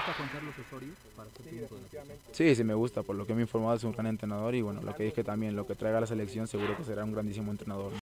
gusta Juan Carlos Osorio para? Sí, sí me gusta, por lo que me he informado es un gran entrenador y bueno, lo que dije también, lo que traiga a la selección seguro que será un grandísimo entrenador.